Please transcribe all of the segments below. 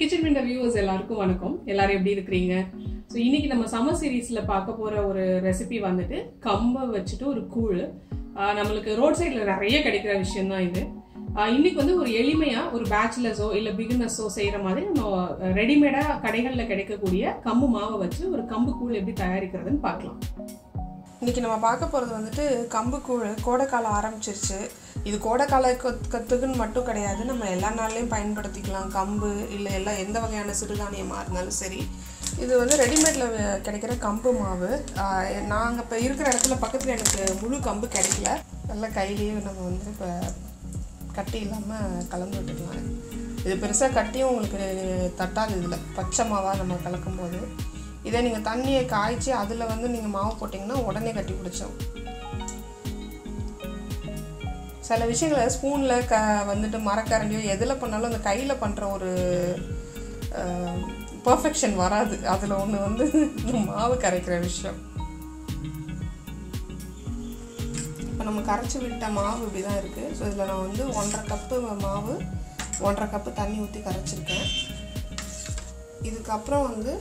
Kitchen window viewers எல்லாருக்கும் வணக்கம். எல்லாரும் எப்படி இருக்கிறீங்க? ஸோ இன்னைக்கு நம்ம சம்மர் சீரீஸ்ல பார்க்க போற ஒரு ரெசிபி வந்துட்டு கம்பை வச்சுட்டு ஒரு கூழ். நம்மளுக்கு ரோட் சைட்ல நிறைய கிடைக்கிற விஷயம் தான் இது இன்னைக்கு வந்து ஒரு எளிமையா ஒரு பேச்சுலர்ஸோ இல்ல பிகினர்ஸோ செய்யற மாதிரி நம்ம ரெடிமேடா கடைகள்ல கிடைக்கக்கூடிய கம்பு மாவை வச்சு ஒரு கம்பு கூழ் எப்படி தயாரிக்கிறதுன்னு பார்க்கலாம். இன்றைக்கி நம்ம பார்க்க போகிறது வந்துட்டு கம்பு கூழ் கோடைக்காலம் ஆரம்பிச்சிருச்சு. இது கோடைக்கால கத்துக்குன்னு மட்டும் கிடையாது. நம்ம எல்லா நாள்லையும் பயன்படுத்திக்கலாம். கம்பு இல்லை எல்லாம் எந்த வகையான சிறுதானியமாக இருந்தாலும் சரி. இது வந்து ரெடிமேடில் கிடைக்கிற கம்பு மாவு. நாங்கள் இப்போ இருக்கிற இடத்துல பக்கத்தில் எனக்கு முழு கம்பு கிடைக்கல. நல்லா கையிலேயே நம்ம வந்து இப்போ கட்டி இல்லாமல் கலந்து விட்டுக்கலாம். இது பெருசாக கட்டியும் உங்களுக்கு தட்டாது இதில். பச்சை மாவாக நம்ம கலக்கும்போது. இதே நீங்கள் தண்ணியை காய்ச்சி அதில் வந்து நீங்கள் மாவு போட்டிங்கன்னா உடனே கட்டி பிடிச்சோம் சில விஷயங்களை ஸ்பூனில் க வந்துட்டு மரக்கரண்டியோ எதில் பண்ணாலும் அந்த கையில் பண்ணுற ஒரு பர்ஃபெக்ஷன் வராது. அதில் ஒன்று வந்து மாவு கரைக்கிற விஷயம். இப்போ நம்ம கரைச்சி விட்ட மாவு இப்படி தான் இருக்குது ஸோ இதில் நான் வந்து ஒன்றரை கப்பு மாவு ஒன்றரை கப்பு தண்ணி ஊற்றி கரைச்சிருக்கேன். இதுக்கப்புறம் வந்து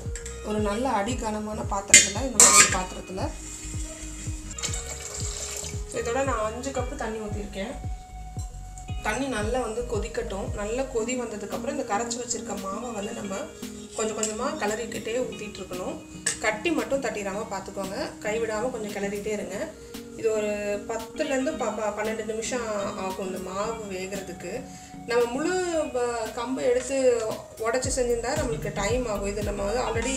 ஒரு நல்ல அடிக்கனமான பாத்திரத்தில் இந்த மாதிரி பாத்திரத்தில் இதோட நான் அஞ்சு கப்பு தண்ணி ஊற்றிருக்கேன் தண்ணி நல்லா வந்து கொதிக்கட்டும். நல்லா கொதி வந்ததுக்கப்புறம் இந்த கரைச்சி வச்சுருக்க மாவை வந்து நம்ம கொஞ்சம் கொஞ்சமாக கிளறிக்கிட்டே ஊற்றிட்டு இருக்கணும் கட்டி மட்டும் தட்டிடாமல் பார்த்துக்கோங்க கைவிடாமல் கொஞ்சம் கிளறிட்டே இருங்க. இது ஒரு பத்துலேருந்து ப ப பன்னெண்டு நிமிஷம் ஆகும் இந்த மாவு வேகிறதுக்கு. நம்ம முழு கம்பு எடுத்து உடச்சி செஞ்சிருந்தா நம்மளுக்கு டைம் ஆகும். இது நம்ம வந்து ஆல்ரெடி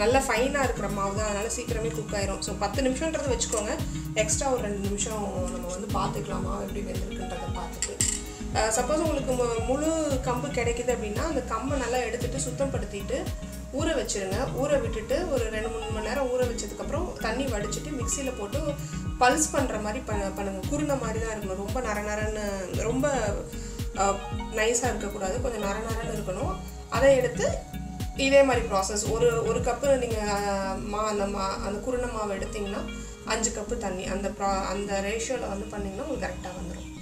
நல்ல ஃபைனாக இருக்கிற மாவு தான். அதனால் சீக்கிரமே குக் ஆயிரும். ஸோ பத்து நிமிஷன்றது வச்சுக்கோங்க. எக்ஸ்ட்ரா ஒரு ரெண்டு நிமிஷம் நம்ம வந்து பார்த்துக்கலாம் மாவு எப்படி வெந்திருக்குன்றதை பார்த்துட்டு. சப்போஸ் உங்களுக்கு முழு கம்பு கிடைக்குது அப்படின்னா அந்த கம்பை நல்லா எடுத்துகிட்டு சுத்தப்படுத்திட்டு ஊற வச்சுருங்க. ஊற விட்டுட்டு ஒரு ரெண்டு மூணு மணி நேரம் ஊற வச்சதுக்கப்புறம் தண்ணி வடிச்சிட்டு மிக்சியில் போட்டு பல்ஸ் பண்ணுற மாதிரி ப பண்ணுங்கள் குருணை மாதிரி தான் இருக்கணும். ரொம்ப நர நரன்னு ரொம்ப நைஸாக இருக்கக்கூடாது. கொஞ்சம் நர நரன்னு இருக்கணும். அதை எடுத்து இதே மாதிரி ப்ராசஸ் ஒரு ஒரு கப்பு நீங்கள் மா அந்த மா அந்த குருணை மாவு எடுத்திங்கன்னா அஞ்சு கப்பு தண்ணி. அந்த ப்ரா அந்த ரேஷியோவில் வந்து பண்ணிங்கன்னா உங்களுக்கு கரெக்டாக வந்துடும்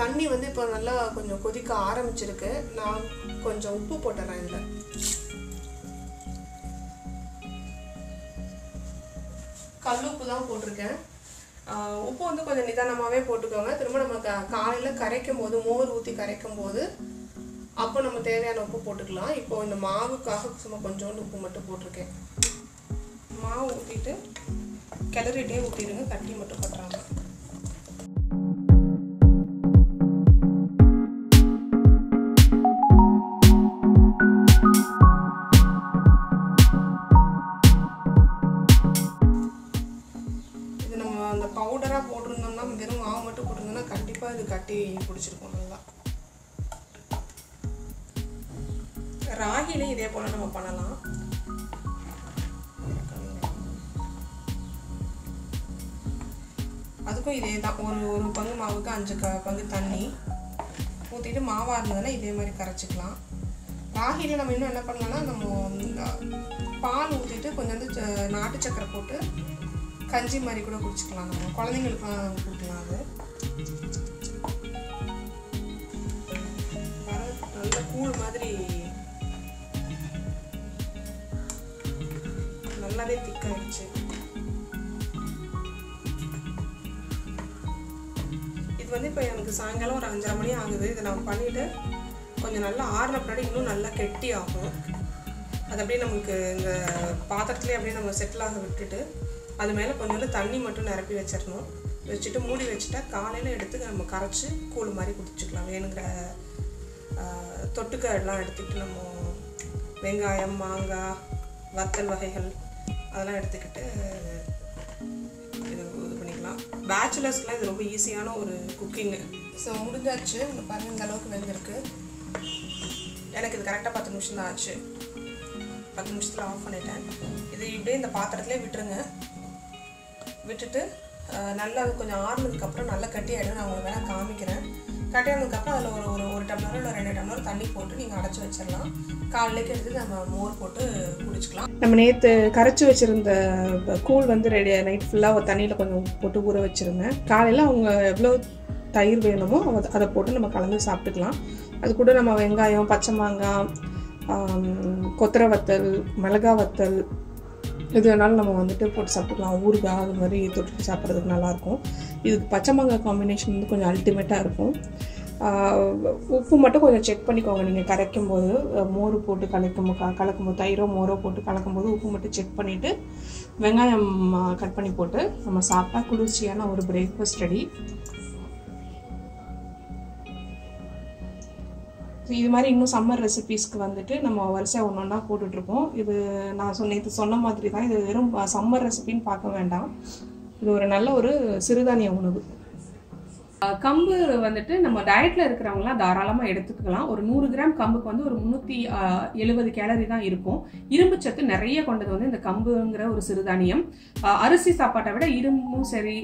தண்ணி வந்து இப்போ நல்லா கொஞ்சம் கொதிக்க ஆரம்பிச்சிருக்கு. நான் கொஞ்சம் உப்பு போட்டுறேன் இதில். கல் உப்பு தான் போட்டிருக்கேன். உப்பு வந்து கொஞ்சம் நிதானமாகவே போட்டுக்கோங்க. திரும்ப நம்ம க காலையில் கரைக்கும் போது மோர் ஊற்றி கரைக்கும் போது அப்போ நம்ம தேவையான உப்பு போட்டுக்கலாம். இப்போ இந்த மாவுக்காக சும்மா கொஞ்சோண்டு உப்பு மட்டும் போட்டிருக்கேன். மாவு ஊற்றிட்டு கிளறிட்டே ஊற்றிடுங்க கட்டி மட்டும் கட்டுறாங்க. இது நம்ம அந்த பவுடராக போட்டிருந்தோம்னா வெறும் மாவு மட்டும் போட்டிருந்தோம்னா கண்டிப்பாக இது கட்டி பிடிச்சிருக்கும். ராகிலையும் இதே போல் நம்ம பண்ணலாம். அதுக்கும் இதே தான். ஒரு ஒரு பங்கு மாவுக்கு அஞ்சு க பங்கு தண்ணி. ஊற்றிட்டு மாவாக இருந்ததுன்னா இதே மாதிரி கரைச்சிக்கலாம். ராகியில் நம்ம இன்னும் என்ன பண்ணலாம்னா நம்ம பால் ஊற்றிட்டு கொஞ்சம் வந்து நாட்டு சக்கரை போட்டு கஞ்சி மாதிரி கூட குடிச்சிக்கலாம் நம்ம. குழந்தைங்களுக்குலாம் கொடுக்கலாம் அது. இது வந்து இப்போ எனக்கு சாயங்காலம் ஒரு அஞ்சரை மணி ஆகுது. இதை நான் பண்ணிவிட்டு கொஞ்சம் நல்லா ஆறுன பின்னாடி இன்னும் நல்லா கெட்டி ஆகும். அது அப்படியே நமக்கு இந்த பாத்திரத்துலேயே அப்படியே நம்ம செட்டில் ஆக விட்டுட்டு அது மேலே கொஞ்சோண்டு தண்ணி மட்டும் நிரப்பி வச்சிடணும். வச்சுட்டு மூடி வச்சுட்டா காலையில் எடுத்து நம்ம கரைச்சி கூழ் மாதிரி குடிச்சிக்கலாம். வேணுங்கிற தொட்டுக்க எல்லாம் எடுத்துக்கிட்டு நம்ம வெங்காயம் மாங்காய் வத்தல் வகைகள் அதெல்லாம் எடுத்துக்கிட்டு பேச்சுலர்ஸ்க்குலாம் இது ரொம்ப ஈஸியான ஒரு குக்கிங்கு ஸோ முடிஞ்சாச்சு. இந்த பாருங்க இந்த அளவுக்கு வெந்திருக்கு. எனக்கு இது கரெக்டாக பத்து நிமிஷம் தான் ஆச்சு. பத்து நிமிஷத்தில் ஆஃப் பண்ணிட்டேன். இது இப்படியே இந்த பாத்திரத்துலேயே விட்டுருங்க. விட்டுட்டு நல்லா கொஞ்சம் ஆறுனதுக்கப்புறம் நல்லா கட்டி ஆகிடும் நான் உங்களுக்கு வேணால் காமிக்கிறேன். கட்டி ஆனதுக்கப்புறம் அதில் ஒரு ஒரு ஒரு டம்ளர் இல்லை ரெண்டு டம்ளர் தண்ணி போட்டு நீங்கள் அடைச்சி வச்சிடலாம் காலையிலேக்கு எடுத்து நம்ம மோர் போட்டு குடிச்சிக்கலாம். நம்ம நேற்று கரைச்சி வச்சுருந்த கூழ் வந்து ரெடி நைட் ஃபுல்லாக ஒரு தண்ணியில் கொஞ்சம் போட்டு ஊற வச்சுருந்தேன். காலையில் அவங்க எவ்வளோ தயிர் வேணுமோ அதை போட்டு நம்ம கலந்து சாப்பிட்டுக்கலாம். அது கூட நம்ம வெங்காயம் பச்சை மாங்காய் கொத்தரை வத்தல் மிளகா வத்தல் இது வேணாலும் நம்ம வந்துட்டு போட்டு சாப்பிட்டுக்கலாம். ஊறுகாய் அது மாதிரி தொட்டு சாப்பிட்றதுக்கு நல்லாயிருக்கும் இதுக்கு பச்சை மாங்காய் காம்பினேஷன் வந்து கொஞ்சம் அல்டிமேட்டாக இருக்கும். உப்பு மட்டும் கொஞ்சம் செக் பண்ணிக்கோங்க. நீங்கள் கரைக்கும் போது மோர் போட்டு கலக்கும் க கலக்கும் போது தயிரோ மோரோ போட்டு கலக்கும் போது உப்பு மட்டும் செக் பண்ணிவிட்டு வெங்காயம் கட் பண்ணி போட்டு நம்ம சாப்பிட்டா குளிர்ச்சியான ஒரு பிரேக்ஃபாஸ்ட் ரெடி ஸோ இது மாதிரி இன்னும் சம்மர் ரெசிபீஸ்க்கு வந்துட்டு நம்ம வரிசையாக ஒன்று ஒன்றா போட்டுட்ருக்கோம். இது நான் சொன்ன இது சொன்ன மாதிரி தான். இது வெறும் சம்மர் ரெசிபின்னு பார்க்க வேண்டாம். இது ஒரு நல்ல ஒரு சிறுதானிய உணவு. கம்பு வந்துட்டு நம்ம டயட்ல இருக்கிறவங்களாம் தாராளமாக எடுத்துக்கலாம். ஒரு நூறு கிராம் கம்புக்கு வந்து ஒரு முந்நூற்றி எழுபது கேலரி தான் இருக்கும். இரும்பு சத்து நிறைய கொண்டது வந்து இந்த கம்புங்கிற ஒரு சிறுதானியம். அரிசி சாப்பாட்டை விட இரும்பும் சரி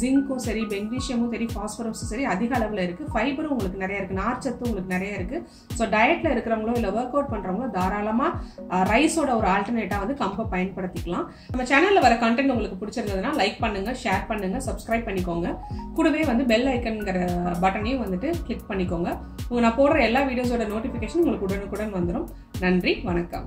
ஜிங்க்கும் சரி பெங்னீஷியமும் சரி ஃபாஸ்பரஸும் சரி அதிக அளவில் இருக்குது ஃபைபரும் உங்களுக்கு நிறைய இருக்குது நார்ச்சத்தும் உங்களுக்கு நிறைய இருக்குது ஸோ டயட்ல இருக்கிறவங்களோ இல்லை ஒர்க் அவுட் பண்ணுறவங்களோ தாராளமாக ரைஸோட ஒரு ஆல்டர்னேட்டாக வந்து கம்பை பயன்படுத்திக்கலாம். நம்ம சேனலில் வர கண்டென்ட் உங்களுக்கு பிடிச்சிருந்ததுன்னா லைக் பண்ணுங்க ஷேர் பண்ணுங்க சப்ஸ்கிரைப் பண்ணிக்கோங்க. கூடவே வந்து பெல் ஐக்கன்ங்கிற பட்டனையும் வந்துட்டு கிளிக் பண்ணிக்கோங்க. நான் போடுற எல்லா வீடியோஸோட நோட்டிஃபிகேஷன் உங்களுக்கு உடனுக்குடன் வந்துடும் நன்றி வணக்கம்.